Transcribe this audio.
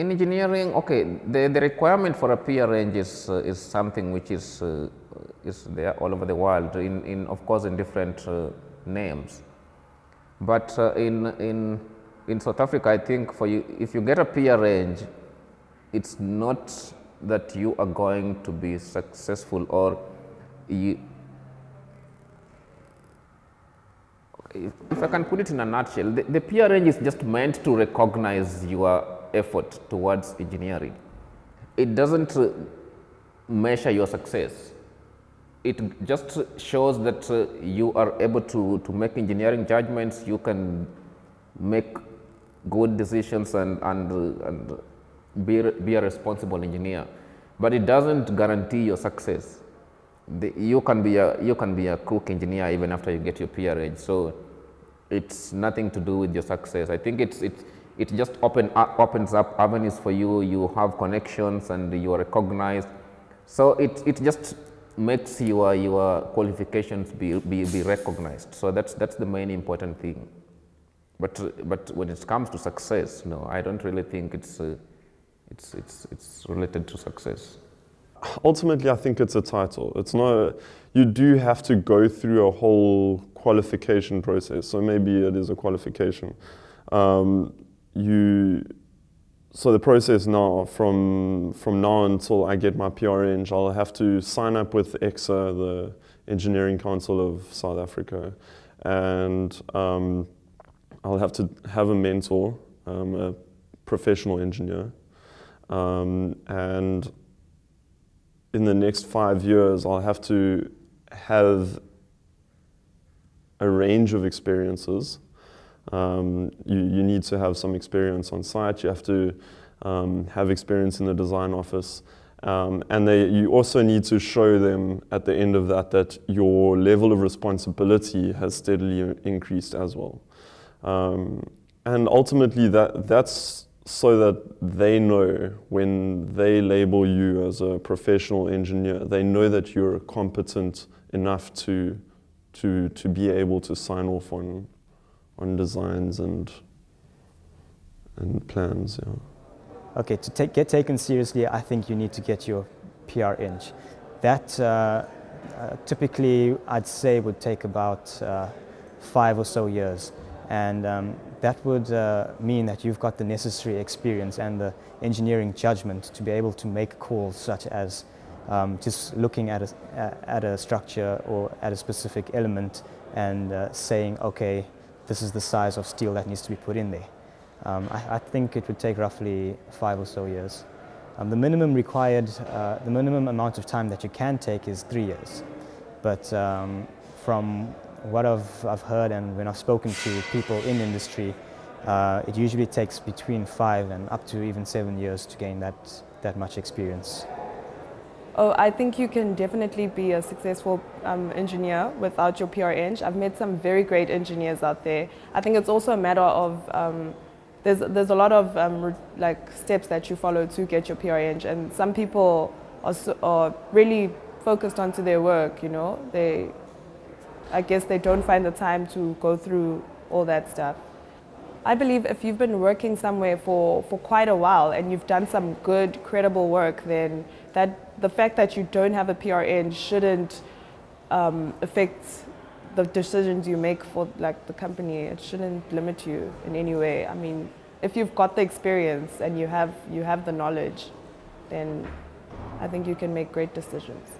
In engineering, okay, the, the requirement for a PR eng is, uh, is something which is, uh, is there all over the world, in, in of course in different uh, names. But uh, in, in, in South Africa, I think for you, if you get a PR eng, it's not that you are going to be successful or you, if, if I can put it in a nutshell, the, the PR eng is just meant to recognize your effort towards engineering. It doesn't measure your success. It just shows that uh, you are able to, to make engineering judgments, you can make good decisions and, and, and be, be a responsible engineer. But it doesn't guarantee your success. The, you, can be a, you can be a crook engineer even after you get your PR. So it's nothing to do with your success. I think it's, it's, it just open, uh, opens up avenues for you, you have connections and you are recognized. So it, it just makes your, your qualifications be, be, be recognized. So that's, that's the main important thing. But, but when it comes to success, no, I don't really think it's, uh, it's, it's, it's related to success. Ultimately, I think it's a title. It's not, you do have to go through a whole qualification process. So maybe it is a qualification. Um, you so the process now from from now until I get my PR eng, I'll have to sign up with ECSA, the Engineering Council of South Africa, and um, I'll have to have a mentor, um, a professional engineer, um, and in the next five years, I'll have to have a range of experiences um, you, you need to have some experience on site. You have to um, have experience in the design office. Um, and they, you also need to show them at the end of that that your level of responsibility has steadily increased as well. Um, and ultimately, that, that's so that they know when they label you as a professional engineer, they know that you're competent enough to, to, to be able to sign off on, on designs and and plans. Yeah. Okay, to take, get taken seriously, I think you need to get your PR eng. That uh, uh, typically, I'd say, would take about uh, five or so years. And um, that would uh, mean that you've got the necessary experience and the engineering judgment to be able to make calls such as um, just looking at a, at a structure or at a specific element and uh, saying, okay, this is the size of steel that needs to be put in there. Um, I, I, think it would take roughly five or so years. Um, the minimum required, uh, the minimum amount of time that you can take is three years. But um, from what I've, I've heard and when I've spoken to people in industry, uh, it usually takes between five and up to even seven years to gain that, that much experience. Oh, I think you can definitely be a successful um, engineer without your PR eng. I've met some very great engineers out there. I think it's also a matter of um, there's there's a lot of um, like steps that you follow to get your PR eng, and some people are, so, are really focused onto their work. You know, they I guess they don't find the time to go through all that stuff. I believe if you've been working somewhere for, for quite a while and you've done some good, credible work, then that the fact that you don't have a PR eng shouldn't um, affect the decisions you make for like the company. It shouldn't limit you in any way. I mean, if you've got the experience and you have you have the knowledge, then I think you can make great decisions.